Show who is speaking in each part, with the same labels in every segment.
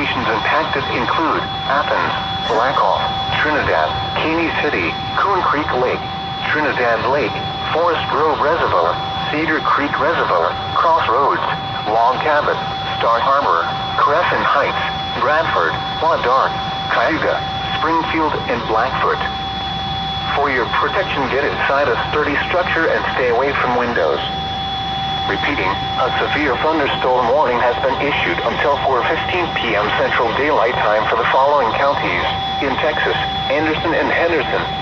Speaker 1: locations impacted include Athens, Blackhawk, Trinidad, Caney City, Coon Creek Lake, Trinidad Lake, Forest Grove Reservoir, Cedar Creek Reservoir, Crossroads, Log Cabin, Star Harbor, Crescent Heights, Bradford, Wadark, Cayuga, Springfield, and Blackfoot. For your protection, get inside a sturdy structure and stay away from windows. Repeating, a severe thunderstorm warning has been issued until 4.15 p.m. Central Daylight Time for the following counties. In Texas, Anderson and Henderson,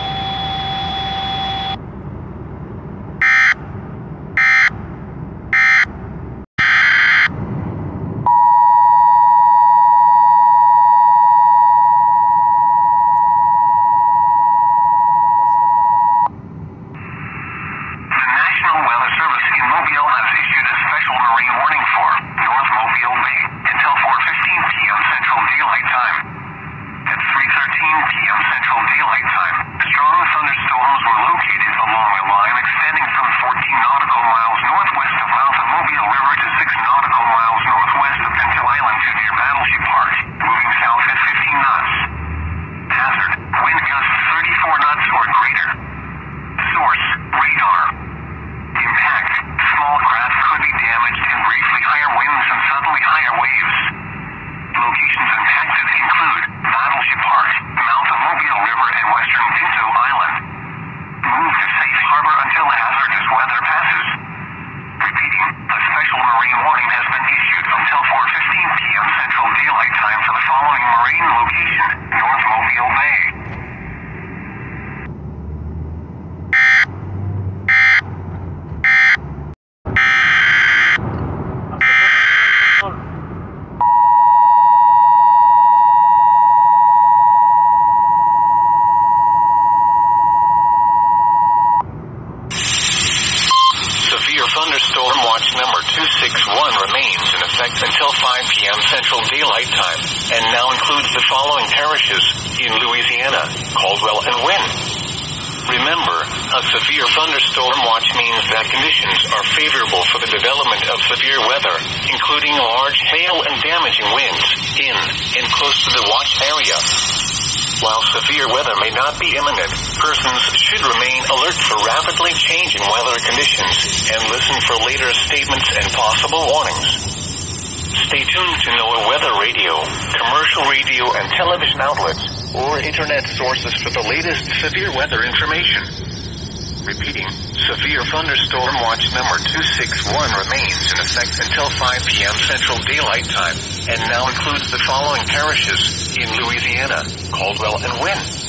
Speaker 1: Green radio, commercial radio and television outlets, or internet sources for the latest severe weather information. Repeating, severe thunderstorm watch number 261 remains in effect until 5 p.m. Central Daylight Time, and now includes the following parishes in Louisiana, Caldwell and Winn.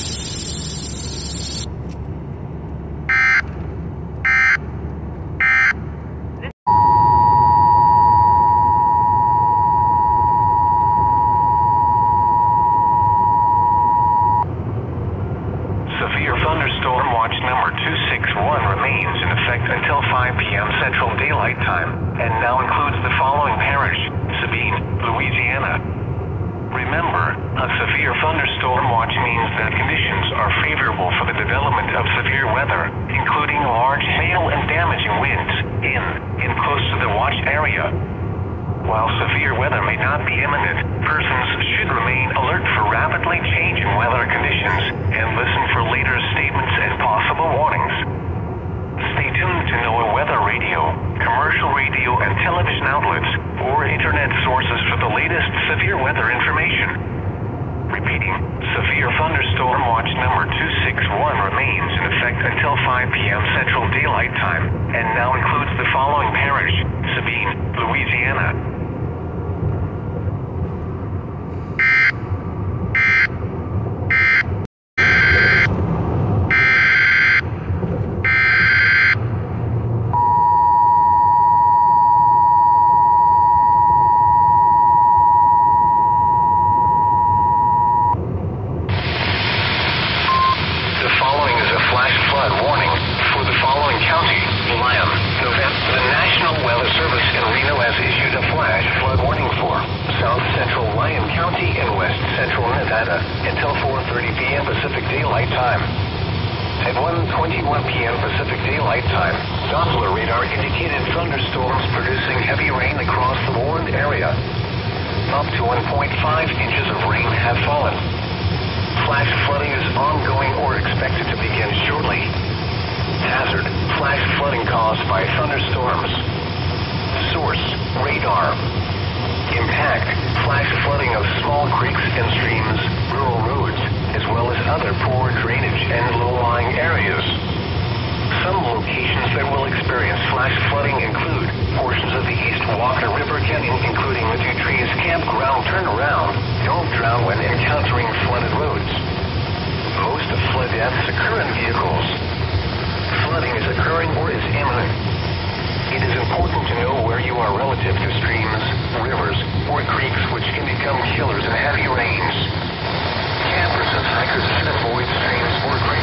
Speaker 1: severe weather information. Repeating, severe thunderstorm watch number 261 remains in effect until 5 p.m. Central Daylight Time, and now includes the following parish, Sabine, Louisiana, of small creeks and streams, rural roads, as well as other poor drainage and low-lying areas. Some locations that will experience flash flooding include portions of the East Walker River Canyon, including the Two Trees Campground Turnaround. Don't drown when encountering flooded roads. Most of flood deaths occur in vehicles. Flooding is occurring or is imminent. It is important to know where you are relative to streams, rivers, or creeks which can become killers in heavy rains. Campers and hikers should avoid streams or creeks.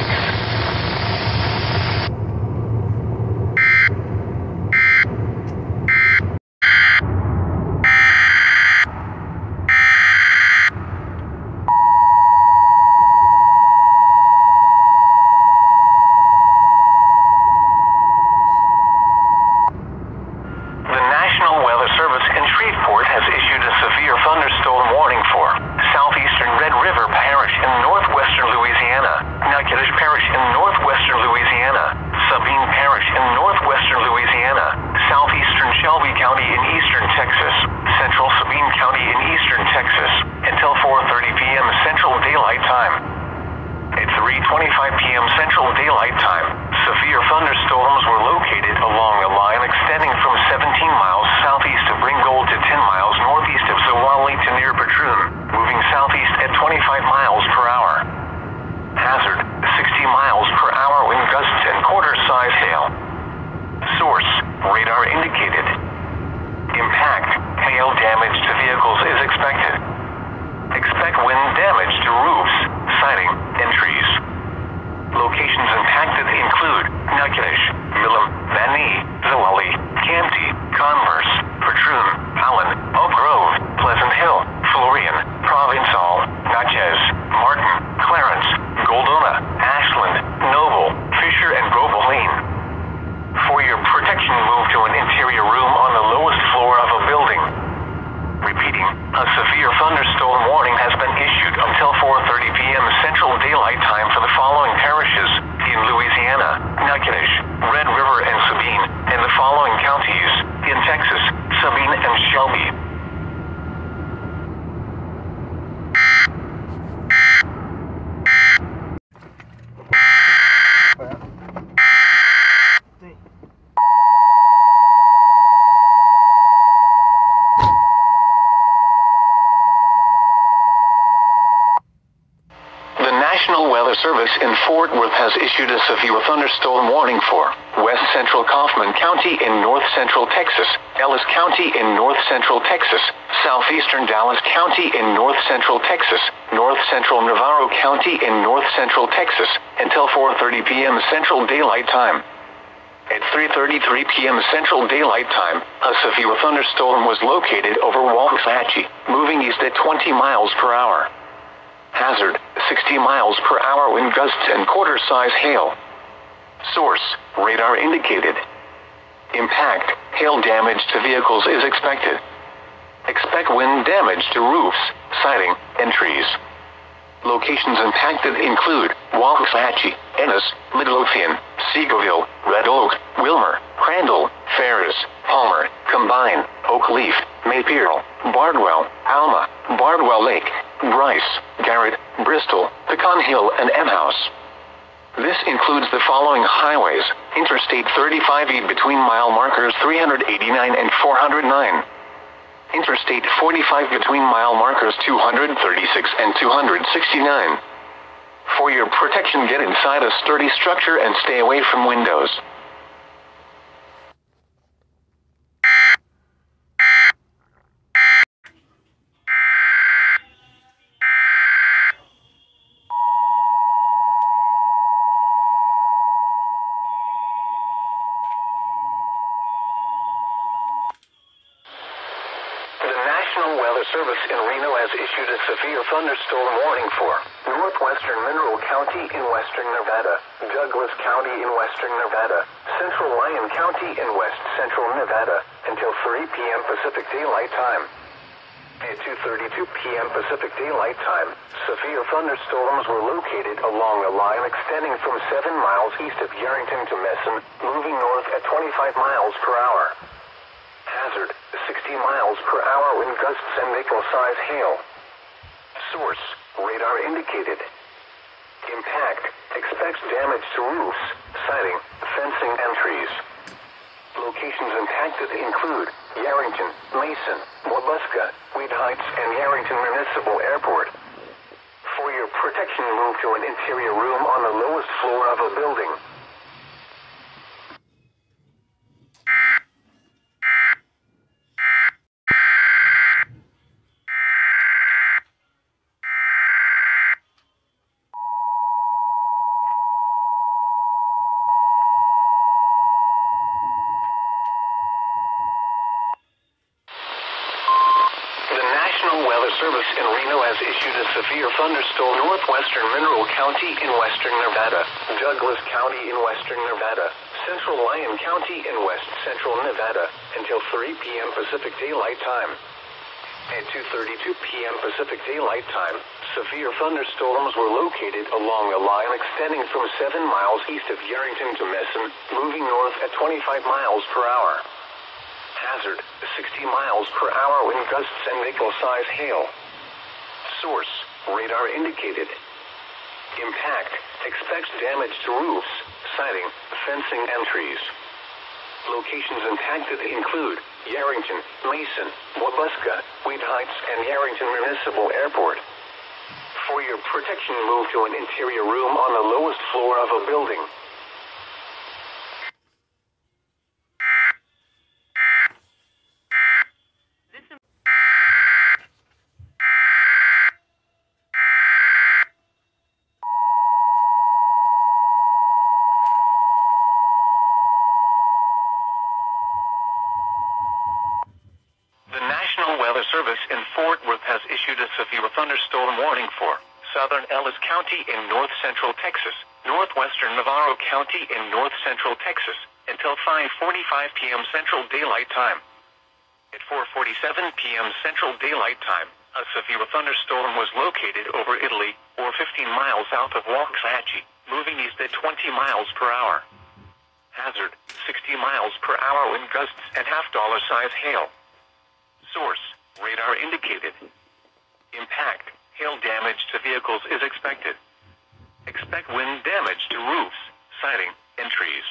Speaker 1: Central Texas, north central Navarro County in north central Texas, until 4.30 p.m. Central Daylight Time. At 3.33 p.m. Central Daylight Time, a severe thunderstorm was located over Waxahachie, moving east at 20 miles per hour. Hazard, 60 miles per hour wind gusts and quarter-size hail. Source, radar indicated. Impact, hail damage to vehicles is expected. Expect wind damage to roofs, siding, and trees. Locations impacted include Waxahachie, Ennis, Midlothian, Seagoville, Red Oak, Wilmer, Crandall, Ferris, Palmer, Combine, Oak Leaf, Maypearl, Bardwell, Alma, Bardwell Lake, Bryce, Garrett, Bristol, Pecan Hill, and Emhouse. This includes the following highways Interstate 35E between mile markers 389 and 409. Interstate 45 between mile markers 236 and 269. For your protection, get inside a sturdy structure and stay away from windows. The National Weather Service in Reno has issued a severe thunderstorm warning for northwestern Mineral County in western Nevada, Douglas County in western Nevada, central Lyon County in west central Nevada until 3 p.m. Pacific Daylight Time. At 2.32 p.m. Pacific Daylight Time, severe thunderstorms were located along a line extending from 7 miles east of Yerington to Mason, moving north at 25 miles per hour. Hazard, 60 miles per hour wind gusts and nickel-size hail. Source, radar indicated. Impact, expects damage to roofs, siding, fencing, and trees. Locations impacted include Yerington, Mason, Wabuska, Weed Heights, and Yerington Municipal Airport. For your protection, move to an interior room on the lowest floor of a building. The National Weather Service in Reno has issued a severe thunderstorm northwestern Mineral County in western Nevada, Douglas County in western Nevada, central Lyon County in west central Nevada until 3 p.m. Pacific Daylight Time. At 2.32 p.m. Pacific Daylight Time, severe thunderstorms were located along a line extending from 7 miles east of Yerington to Mason, moving north at 25 miles per hour. Hazard, 60 miles per hour wind gusts and nickel-size hail. Source, radar indicated. Impact, expects damage to roofs, siding, fencing, and trees. Locations impacted include Yerington, Mason, Wabuska, Weed Heights, and Yerington Municipal Airport. For your protection, move to an interior room on the lowest floor of a building. The National Weather Service in Fort Worth has issued a severe thunderstorm warning for southern Ellis County in north central Texas, northwestern Navarro County in north central Texas, until 5.45 p.m. Central Daylight Time. At 4.47 p.m. Central Daylight Time, a severe thunderstorm was located over Italy, or 15 miles south of Waxahachie, moving east at 20 miles per hour. Hazard, 60 miles per hour wind gusts and half dollar size hail. Source, radar indicated. Impact, hail damage to vehicles is expected. Expect wind damage to roofs, siding, and trees.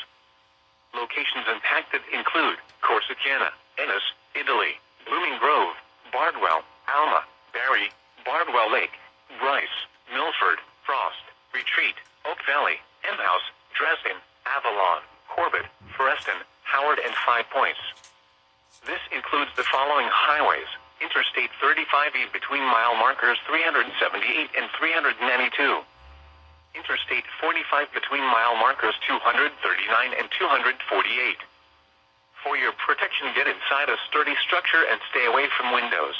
Speaker 1: Locations impacted include Corsicana, Ennis, Italy, Blooming Grove, Bardwell, Alma, Barry, Bardwell Lake, Bryce, Milford, Frost, Retreat, Oak Valley, Emhouse, Dresden, Avalon, Corbett, Forreston, Howard, and Five Points. This includes the following highways. Interstate 35E between mile markers 378 and 392. Interstate 45 between mile markers 239 and 248. For your protection, get inside a sturdy structure and stay away from windows.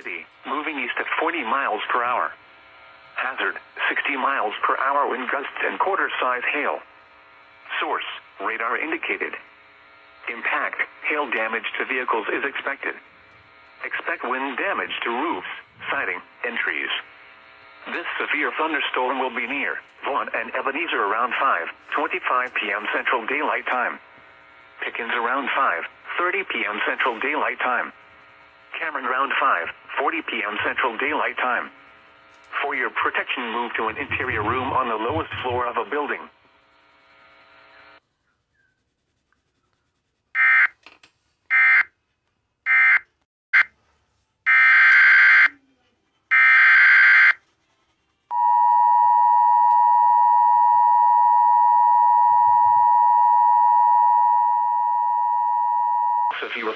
Speaker 1: City, moving east at 40 miles per hour. Hazard, 60 miles per hour wind gusts and quarter-size hail. Source, radar indicated. Impact, hail damage to vehicles is expected. Expect wind damage to roofs, siding, and trees. This severe thunderstorm will be near Vaughn and Ebenezer around 5:25 p.m. Central Daylight Time. Pickens around 5:30 p.m. Central Daylight Time. Cameron around 5:40 p.m. Central Daylight Time. For your protection, move to an interior room on the lowest floor of a building. Severe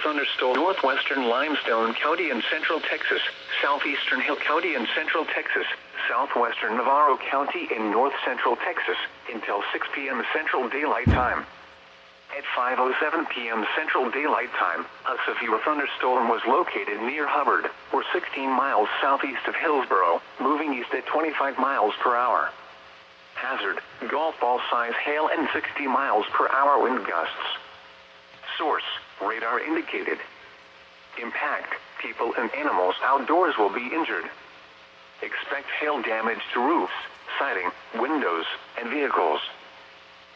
Speaker 1: northwestern Limestone County in central Texas, southeastern Hill County in central Texas, southwestern Navarro County in north central Texas until 6 p.m. Central Daylight Time. At 5.07 p.m. Central Daylight Time, a severe thunderstorm was located near Hubbard, or 16 miles southeast of Hillsboro, moving east at 25 miles per hour. Hazard, golf ball size hail and 60 miles per hour wind gusts. Source, radar indicated. Impact, people and animals outdoors will be injured. Expect hail damage to roofs, siding, windows, and vehicles.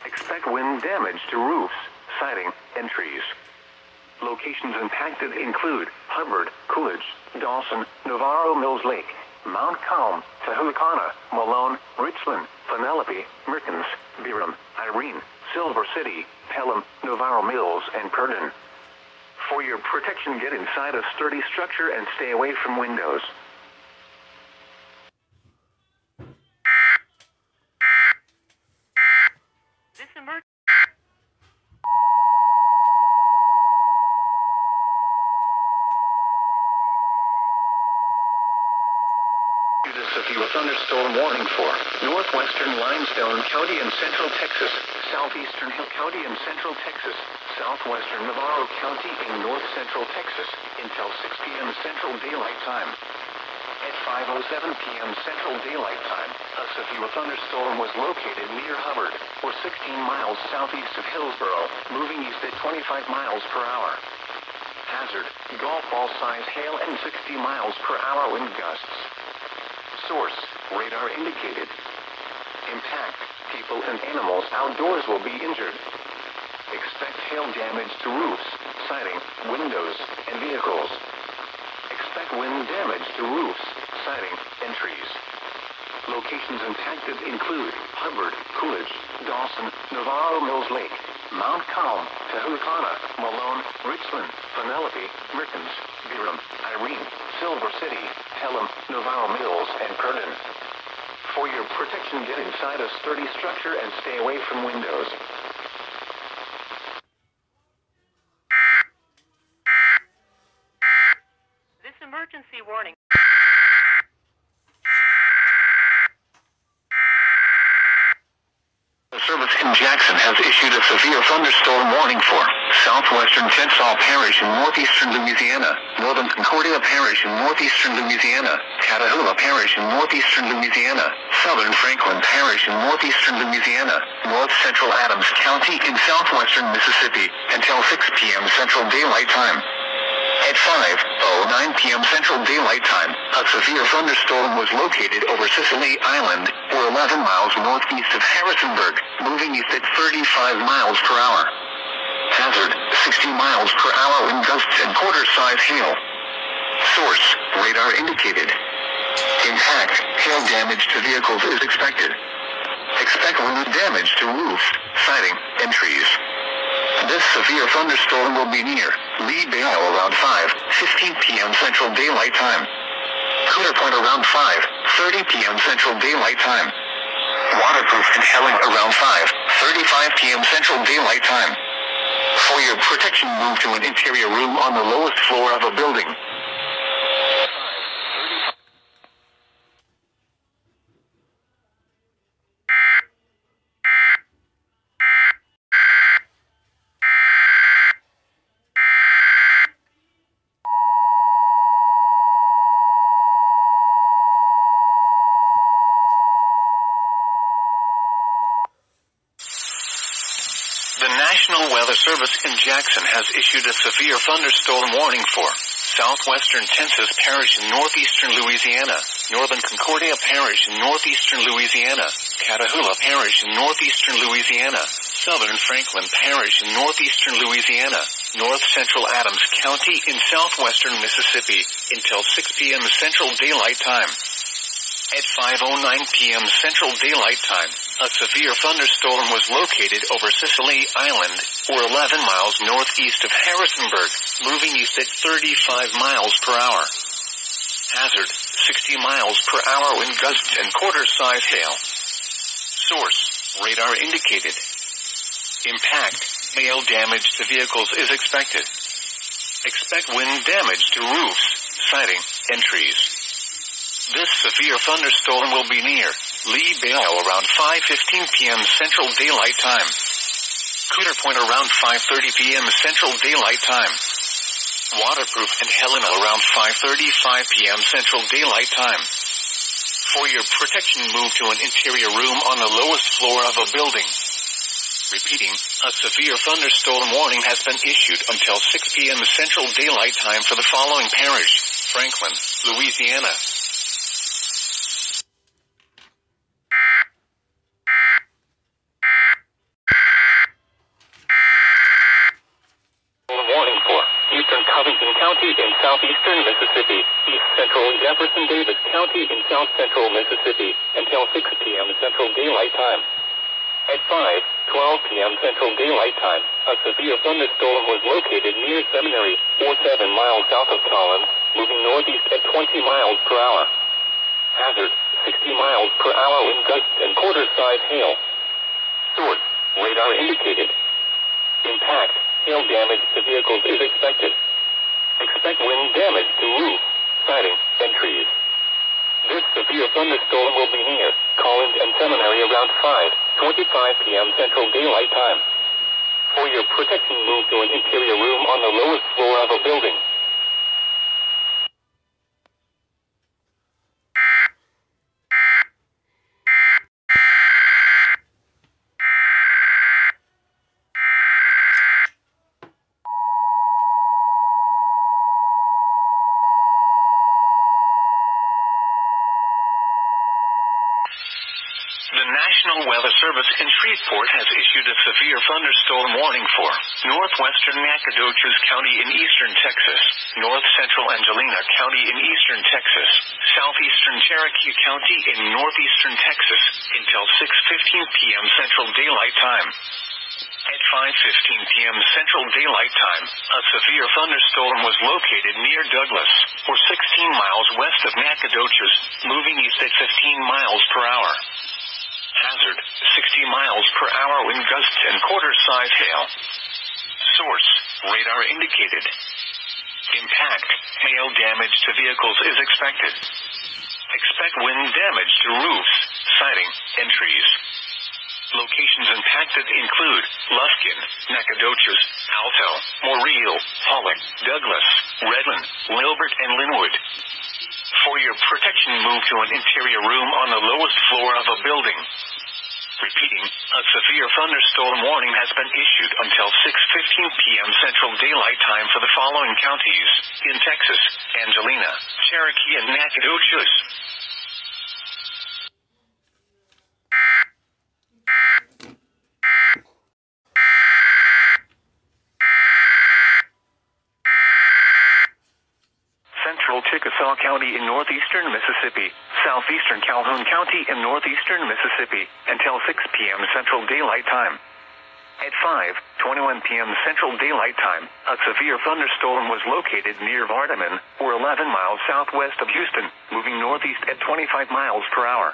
Speaker 1: Expect wind damage to roofs, siding, and trees. Locations impacted include Hubbard, Coolidge, Dawson, Navarro Mills Lake, Mount Calm, Tehuacana, Malone, Richland, Penelope, Mertens, Byram, Irene, Silver City, Pelham, Navarro Mills, and Purdon. For your protection, get inside a sturdy structure and stay away from windows.
Speaker 2: This emergency.
Speaker 1: Due to severe thunderstorm warning for northwestern Limestone County and southeastern Hill County and central Texas, southwestern Navarro County in north central Texas until 6 p.m. Central Daylight Time. At 5.07 p.m. Central Daylight Time, a severe thunderstorm was located near Hubbard, or 16 miles southeast of Hillsboro, moving east at 25 miles per hour. Hazard, golf ball size hail and 60 miles per hour wind gusts. Source, radar indicated. Impact, people and animals outdoors will be injured. Expect hail damage to roofs, siding, windows, and vehicles. Expect wind damage to roofs, siding, and trees. Locations impacted include Hubbard, Coolidge, Dawson, Navarro Mills Lake, Mount Calm, Tehuacana, Malone, Richland, Penelope, Mertens, Byram, Irene, Silver City, Pelham, Navarro Mills, and Purdon. For your protection, get inside a sturdy structure and stay away from windows.
Speaker 2: This emergency warning.
Speaker 1: The service in Jackson has issued a severe thunderstorm warning for southwestern Tensas Parish in northeastern Louisiana, northern Concordia Parish in northeastern Louisiana, Catahoula Parish in northeastern Louisiana, southern Franklin Parish in northeastern Louisiana, north central Adams County in southwestern Mississippi until 6 p.m. Central Daylight Time. At 5.09 p.m. Central Daylight Time, a severe thunderstorm was located over Sicily Island, or 11 miles northeast of Harrisonburg, moving east at 35 miles per hour. Hazard, 60 miles per hour wind gusts and quarter-size hail. Source, radar indicated. Impact, hail damage to vehicles is expected. Expect wind damage to roofs, siding, and trees. This severe thunderstorm will be near Lee Vale around 5:15 p.m. Central Daylight Time. Clear Point around 5:30 p.m. Central Daylight Time. Waterproof and Helling around 5:35 p.m. Central Daylight Time. For your protection, move to an interior room on the lowest floor of a building. The National Weather Service in Jackson has issued a severe thunderstorm warning for southwestern Tensas Parish in northeastern Louisiana, northern Concordia Parish in northeastern Louisiana, Catahoula Parish in northeastern Louisiana, southern Franklin Parish in northeastern Louisiana, north central Adams County in southwestern Mississippi until 6 p.m. Central Daylight Time. At 5.09 p.m. Central Daylight Time, a severe thunderstorm was located over Sicily Island, or 11 miles northeast of Harrisonburg, moving east at 35 miles per hour. Hazard, 60 miles per hour wind gusts and quarter-size hail. Source, radar indicated. Impact, hail damage to vehicles is expected. Expect wind damage to roofs, siding, and trees. This severe thunderstorm will be near Lee Bayou around 5:15 p.m. Central Daylight Time. Cooter Point around 5:30 p.m. Central Daylight Time. Waterproof and Helena around 5:35 p.m. Central Daylight Time. For your protection, move to an interior room on the lowest floor of a building. Repeating, a severe thunderstorm warning has been issued until 6 p.m. Central Daylight Time for the following parish, Franklin, Louisiana.
Speaker 3: warning for eastern Covington County in southeastern Mississippi, east central Jefferson Davis County in south central Mississippi until 6 p.m. Central Daylight Time. At 5, 12 p.m. Central Daylight Time, a severe thunderstorm was located near Seminary, or 7 miles south of Collins, moving northeast at 20 miles per hour. Hazard, 60 miles per hour in gusts and quarter-size hail. Source, radar indicated. Impact, hail damage to vehicles is expected. Expect wind damage to roof, trees. This severe thunderstorm will be near Collins and Seminary around 5:25 p.m. Central Daylight Time. For your protection, move to an interior room on the lowest floor of a building.
Speaker 1: The National Weather Service in Shreveport has issued a severe thunderstorm warning for northwestern Nacogdoches County in eastern Texas, north central Angelina County in eastern Texas, southeastern Cherokee County in northeastern Texas until 6:15 p.m. Central Daylight Time. At 5:15 p.m. Central Daylight Time, a severe thunderstorm was located near Douglas, or 16 miles west of Nacogdoches, moving east at 15 miles per hour. Hazard, 60 miles per hour wind gusts and quarter-size hail. Source, radar indicated. Impact, hail damage to vehicles is expected. Expect wind damage to roofs, siding, and trees. Locations impacted include Lufkin, Nacogdoches, Alto, Moriel, Pollock, Douglas, Redland, Lilbert, and Linwood. For your protection, move to an interior room on the lowest floor of a building. Repeating, a severe thunderstorm warning has been issued until 6:15 p.m. Central Daylight Time for the following counties in Texas: Angelina, Cherokee, and Nacogdoches. Central Chickasaw County in northeastern Mississippi, southeastern Calhoun County in northeastern Mississippi until 6 p.m. Central Daylight Time. At 5:21 p.m. Central Daylight Time, a severe thunderstorm was located near Vardaman, or 11 miles southwest of Houston, moving northeast at 25 miles per hour.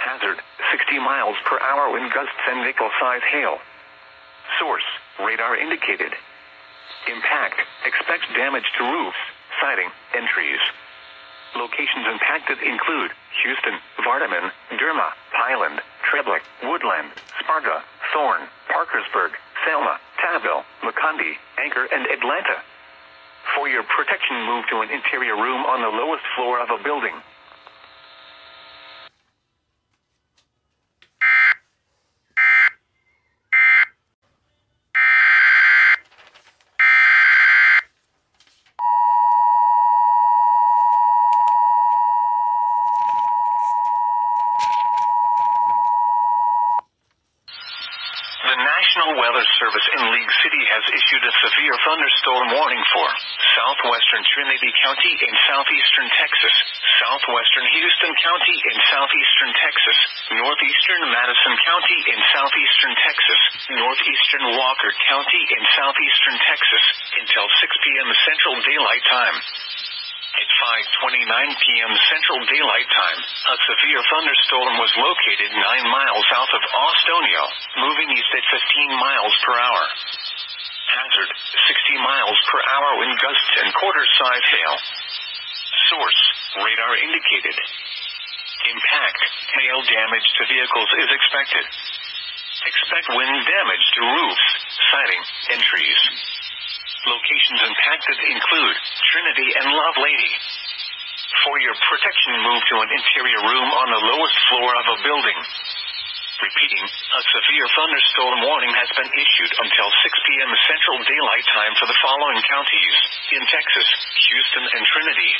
Speaker 1: Hazard: 60 miles per hour wind gusts and nickel-size hail. Source: radar indicated. Impact: expect damage to roofs, siding, and trees. Locations impacted include Houston, Vardaman, Derma, Highland, Trebloc, Woodland, Sparga, Thorne, Parkersburg, Selma, Tassville, McCondy, Anchor, and Atlanta. For your protection, move to an interior room on the lowest floor of a building. The National Weather Service in League City has issued a severe thunderstorm warning for southwestern Trinity County in southeastern Texas, southwestern Houston County in southeastern Texas, northeastern Madison County in southeastern Texas, northeastern Walker County in southeastern Texas until 6 p.m. Central Daylight Time. At 5:29 p.m. Central Daylight Time, a severe thunderstorm was located 9 miles south of Austonio, moving east at 15 miles per hour. Hazard: 60 miles per hour wind gusts and quarter-size hail. Source: radar indicated. Impact, hail damage to vehicles is expected. Expect wind damage to roofs, siding, and trees. Locations impacted include Trinity and Lovelady. For your protection, move to an interior room on the lowest floor of a building. Repeating, a severe thunderstorm warning has been issued until 6 p.m. Central Daylight Time for the following counties in Texas, Houston, and Trinity.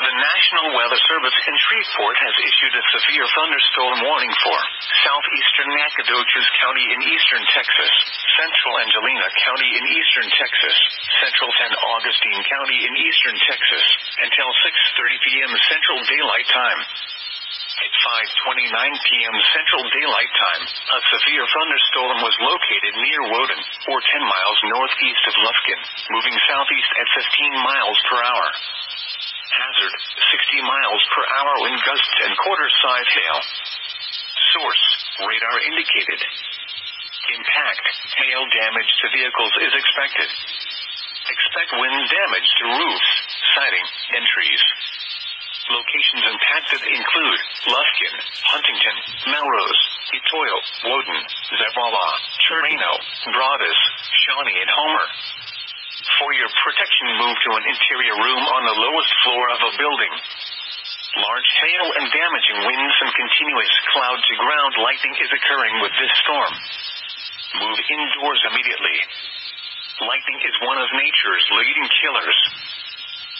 Speaker 1: The National Weather Service in Shreveport has issued a severe thunderstorm warning for southeastern Nacogdoches County in eastern Texas, central Angelina County in eastern Texas, central San Augustine County in eastern Texas, until 6.30 p.m. Central Daylight Time. At 5.29 p.m. Central Daylight Time, a severe thunderstorm was located near Woden, or 10 miles northeast of Lufkin, moving southeast at 15 miles per hour hazard, 60 miles per hour wind gusts and quarter-size hail. Source, radar indicated. Impact, hail damage to vehicles is expected. Expect wind damage to roofs, siding, and trees. Locations impacted include Lufkin, Huntington, Melrose, Etoyo, Woden, Zavalla, Chireno, Broadus, Shawnee, and Homer. For your protection, move to an interior room on the lowest floor of a building. Large hail and damaging winds and continuous cloud to ground lightning is occurring with this storm. Move indoors immediately. Lightning is one of nature's leading killers.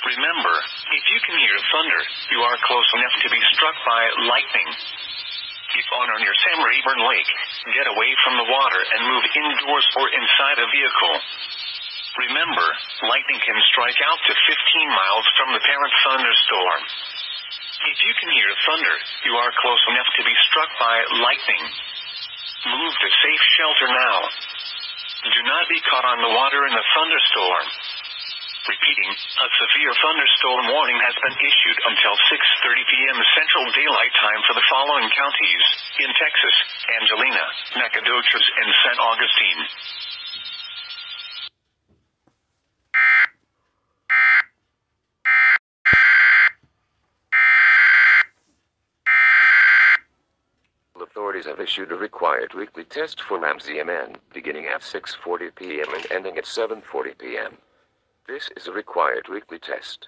Speaker 1: Remember, if you can hear thunder, you are close enough to be struck by lightning. If on or near Sam Rayburn Lake, get away from the water and move indoors or inside a vehicle. Remember, lightning can strike out to 15 miles from the parent thunderstorm. If you can hear thunder, you are close enough to be struck by lightning. Move to safe shelter now. Do not be caught on the water in the thunderstorm. Repeating, a severe thunderstorm warning has been issued until 6:30 p.m. Central Daylight Time for the following counties in Texas: Angelina, Nacogdoches, and San Augustine.
Speaker 4: Authorities have issued a required weekly test for MAMZMN, beginning at 6:40 p.m. and ending at 7:40 p.m. This is a required weekly test.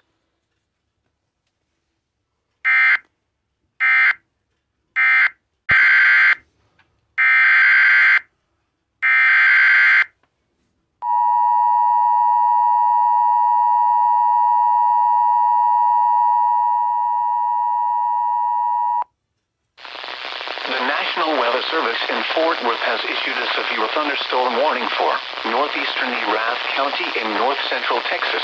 Speaker 1: The National Weather Service in Fort Worth has issued a severe thunderstorm warning for northeastern Erath County in north central Texas,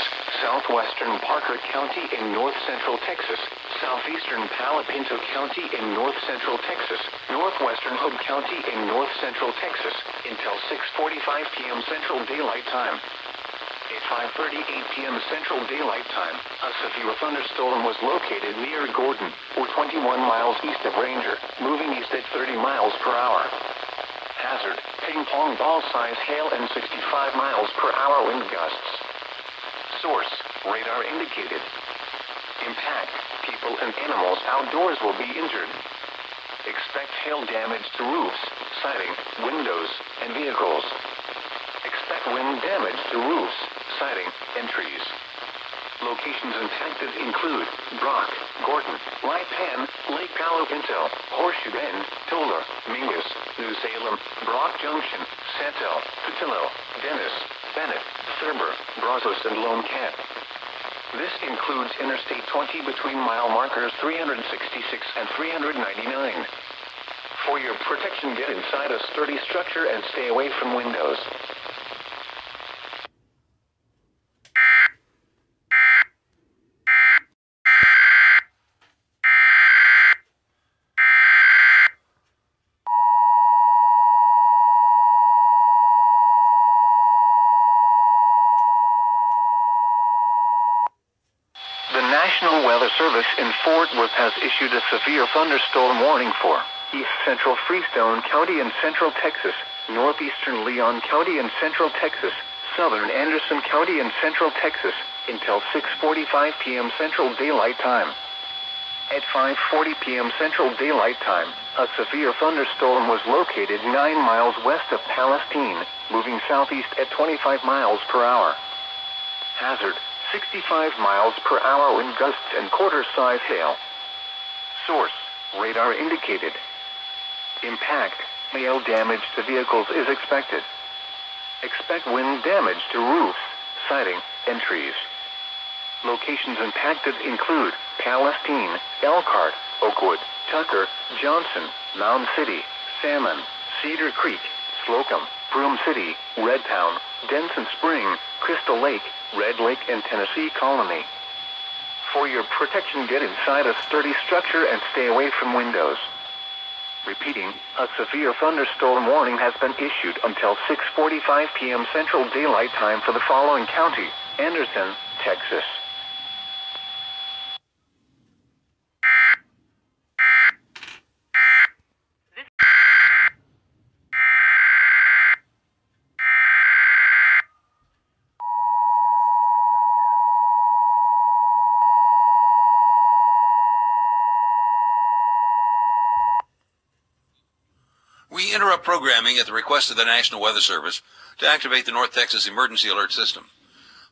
Speaker 1: southwestern Parker County in north central Texas, southeastern Palo Pinto County in north central Texas, northwestern Hood County in north central Texas until 6:45 p.m. Central Daylight Time. At 5:38 p.m. Central Daylight Time, a severe thunderstorm was located near Gordon, or 21 miles east of Ranger, moving east at 30 miles per hour. Hazard: ping pong ball size hail and 65 miles per hour wind gusts. Source: radar indicated. Impact: people and animals outdoors will be injured. Expect hail damage to roofs, siding, windows, and vehicles. Expect wind damage to roofs, siding, and trees. Locations impacted include Brock, Gordon, Lipan, Lake Palo Pinto, Horseshoe Bend, Tolar, Mingus, New Salem, Brock Junction, Santel, Patillo, Dennis, Bennett, Thurber, Brazos, and Lone Cat. This includes Interstate 20 between mile markers 366 and 399. For your protection, get inside a sturdy structure and stay away from windows. in Worth has issued a severe thunderstorm warning for east central Freestone County and central Texas, northeastern Leon County and central Texas, southern Anderson County and central Texas, until 6.45 p.m. Central Daylight Time. At 5.40 p.m. Central Daylight Time, a severe thunderstorm was located 9 miles west of Palestine, moving southeast at 25 miles per hour. Hazard, 65 miles per hour wind gusts and quarter-size hail. Source, radar indicated. Impact, hail damage to vehicles is expected. Expect wind damage to roofs, siding, and trees. Locations impacted include Palestine, Elkhart, Oakwood, Tucker, Johnson, Mound City, Salmon, Cedar Creek, Slocum, Broom City, Redtown, Denson Spring, Crystal Lake, Red Lake, and Tennessee Colony. For your protection, get inside a sturdy structure and stay away from windows. Repeating, a severe thunderstorm warning has been issued until 6.45 p.m. Central Daylight Time for the following county, Anderson, Texas.
Speaker 2: This
Speaker 5: We interrupt programming at the request of the National Weather Service to activate the North Texas Emergency Alert System.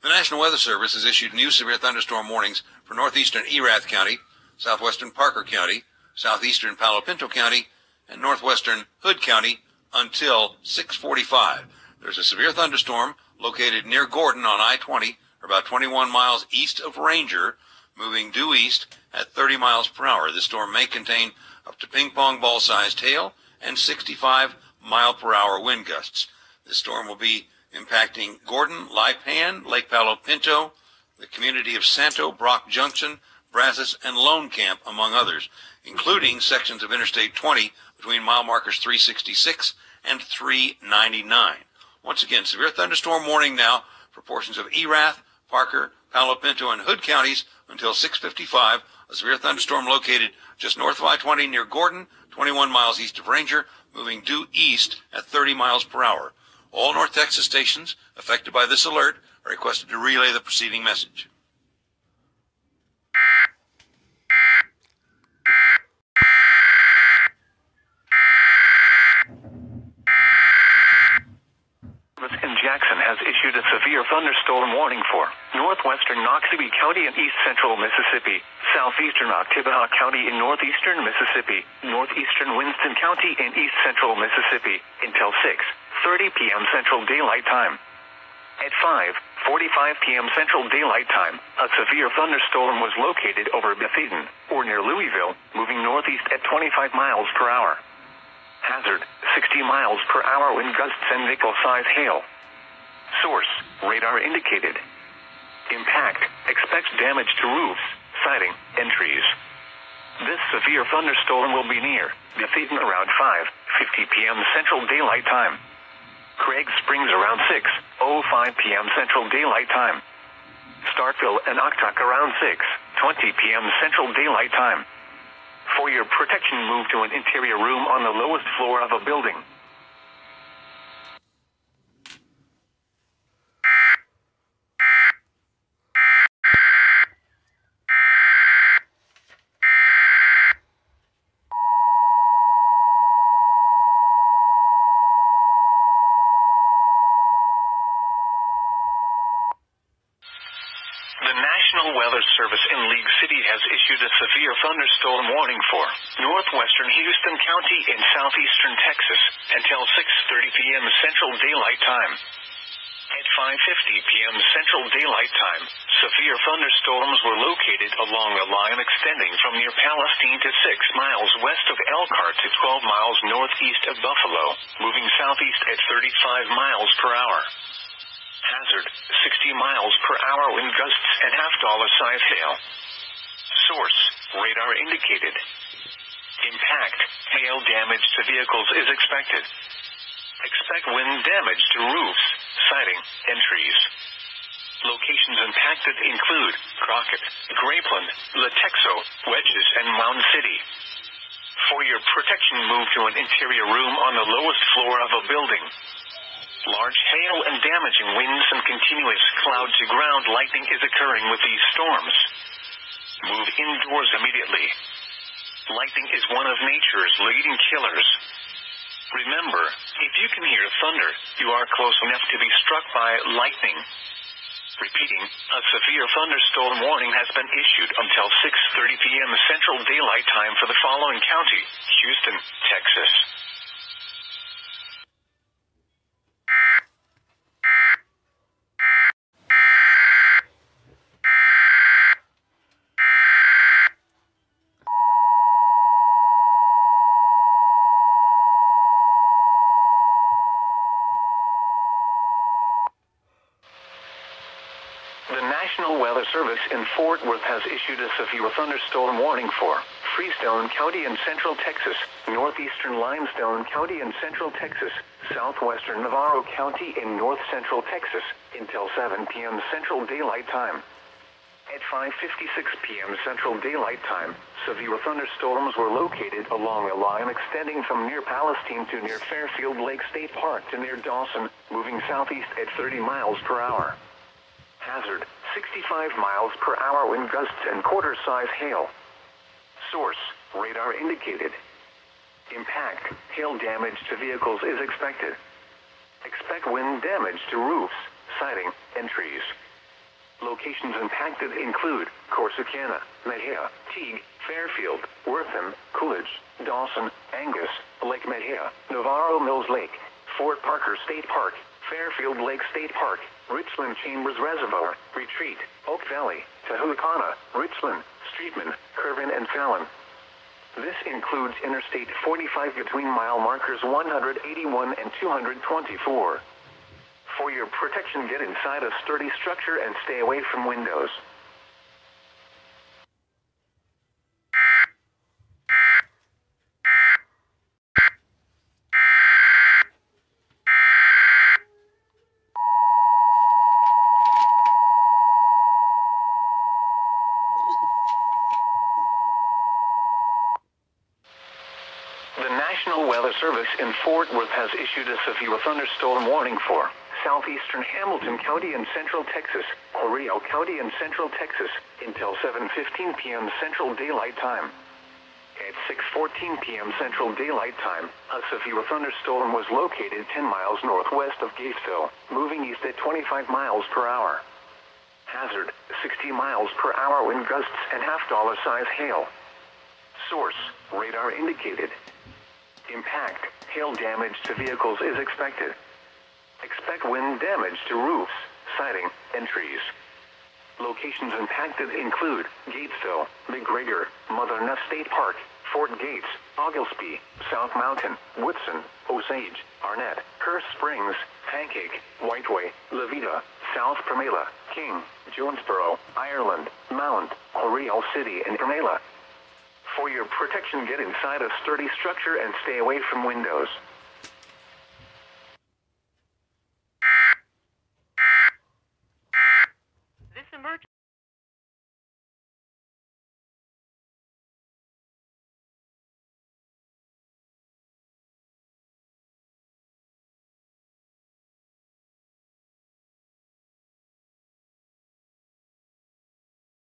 Speaker 5: The National Weather Service has issued new severe thunderstorm warnings for northeastern Erath County, southwestern Parker County, southeastern Palo Pinto County, and northwestern Hood County until 645. There's a severe thunderstorm located near Gordon on I-20, about 21 miles east of Ranger, moving due east at 30 miles per hour. This storm may contain up to ping pong ball sized hail and 65 mile per hour wind gusts. The storm will be impacting Gordon, Lipan, Lake Palo Pinto, the community of Santo, Brock Junction, Brazos, and Lone Camp, among others, including sections of Interstate 20 between mile markers 366 and 399. Once again, severe thunderstorm warning now for portions of Erath, Parker, Palo Pinto, and Hood counties until 655. A severe thunderstorm located just north of I-20 near Gordon, 21 miles east of Ranger, moving due east at 30 miles per hour. All North Texas stations affected by this alert are requested to relay the preceding message.
Speaker 1: Service in Jackson has issued a severe thunderstorm warning for northwestern Noxubee County in east central Mississippi, southeastern Oktibbeha County in northeastern Mississippi, northeastern Winston County in east central Mississippi until 6:30 p.m. Central Daylight Time. At 5:45 p.m. Central Daylight Time, a severe thunderstorm was located over Betheden, or near Louisville, moving northeast at 25 miles per hour. Hazard, 60 miles per hour wind gusts and nickel-size hail. Source, radar indicated. Impact, expects damage to roofs, siding, and trees. This severe thunderstorm will be near Betheden around 5:50 p.m. Central Daylight Time. Craig Springs around 6:05 p.m. Central Daylight Time. Starkville and Oktoc around 6:20 p.m. Central Daylight Time. For your protection, move to an interior room on the lowest floor of a building. The National Weather Service in League City has issued a severe thunderstorm warning for northwestern Houston County in southeastern Texas until 6:30 p.m. Central Daylight Time. At 5:50 p.m. Central Daylight Time, severe thunderstorms were located along a line extending from near Palestine to 6 miles west of Elkhart to 12 miles northeast of Buffalo, moving southeast at 35 miles per hour. Hazard, 60 miles per hour wind gusts and half dollar size hail. Source, radar indicated. Impact, hail damage to vehicles is expected. Expect wind damage to roofs, siding, and trees.
Speaker 6: Locations impacted include Crockett, Grapeland, Latexo, Weches, and Mound City. For your protection, move to an interior room on the lowest floor of a building. Large hail and damaging winds and continuous cloud to ground lightning is occurring with these storms. Move indoors immediately. Lightning is one of nature's leading killers. Remember, if you can hear thunder, you are close enough to be struck by lightning. Repeating, a severe thunderstorm warning has been issued until 6:30 p.m. Central Daylight Time for the following county: Houston, Texas.
Speaker 1: The National Weather Service in Fort Worth has issued a severe thunderstorm warning for Freestone County in central Texas, northeastern Limestone County in central Texas, southwestern Navarro County in north central Texas until 7 p.m. Central Daylight Time. At 5:56 p.m. Central Daylight Time, severe thunderstorms were located along a line extending from near Palestine to near Fairfield Lake State Park to near Dawson, moving southeast at 30 miles per hour. Hazard, 65 miles per hour wind gusts and quarter-size hail. Source, radar indicated. Impact, hail damage to vehicles is expected. Expect wind damage to roofs, siding, and trees. Locations impacted include Corsicana, Mexia, Teague, Fairfield, Wortham, Coolidge, Dawson, Angus, Lake Mexia, Navarro Mills Lake, Fort Parker State Park, Fairfield Lake State Park, Richland Chambers Reservoir, Retreat, Oak Valley, Tehuacana, Richland, Streetman, Kirvin, and Fallon. This includes Interstate 45 between mile markers 181 and 224. For your protection, get inside a sturdy structure and stay away from windows. The National Weather Service in Fort Worth has issued a severe thunderstorm warning for southeastern Hamilton County and central Texas, Coryell County and central Texas until 7:15 p.m. Central Daylight Time. At 6:14 p.m. Central Daylight Time, a severe thunderstorm was located 10 miles northwest of Gatesville, moving east at 25 miles per hour. Hazard: 60 miles per hour wind gusts and half dollar size hail. Source: radar indicated. Impact, hail damage to vehicles is expected. Expect wind damage to roofs, siding, and trees. Locations impacted include Gatesville, McGregor, Mother Neff State Park, Fort Gates, Oglesby, South Mountain, Woodson, Osage, Arnett, Curse Springs, Pancake, Whiteway, Levita, South Purmela, King, Jonesboro, Ireland, Mount, Coryell City, and Purmela. For your protection, get inside a sturdy structure and stay away from windows.